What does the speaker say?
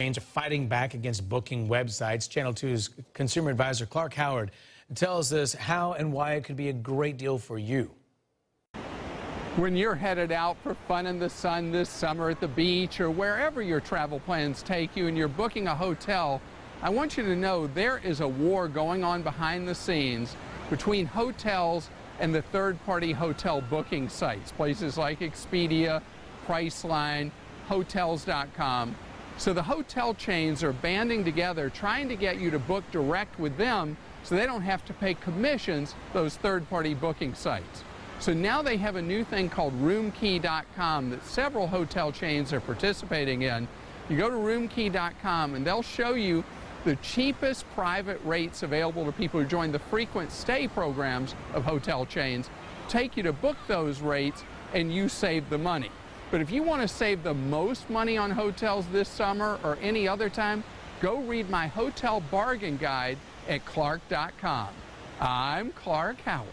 Chains are fighting back against booking websites. Channel 2's consumer advisor Clark Howard tells us how and why it could be a great deal for you. When you're headed out for fun in the sun this summer at the beach or wherever your travel plans take you and you're booking a hotel, I want you to know there is a war going on behind the scenes between hotels and the third-party hotel booking sites, places like Expedia, Priceline, Hotels.com. So the hotel chains are banding together trying to get you to book direct with them so they don't have to pay commissions those third-party booking sites. So now they have a new thing called roomkey.com that several hotel chains are participating in. You go to roomkey.com and they'll show you the cheapest private rates available to people who join the frequent stay programs of hotel chains, take you to book those rates and you save the money. But if you want to save the most money on hotels this summer or any other time, go read my hotel bargain guide at clark.com. I'm Clark Howard.